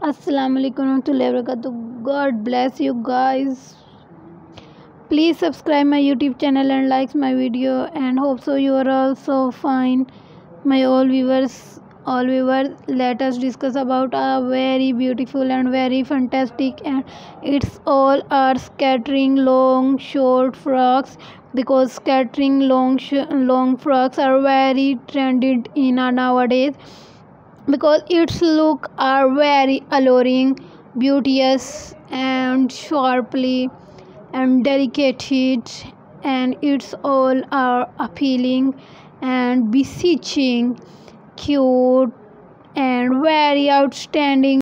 Alaikum warahmatullahi wabarakatuh. God bless you guys. Please subscribe my YouTube channel and like my video and hope so you are also fine. My all viewers, all viewers, let us discuss about a very beautiful and very fantastic and it's all are scattering long short frocks because scattering long long frocks are very trended in nowadays because its look are very alluring beauteous and sharply and delicate and it's all are appealing and beseeching cute and very outstanding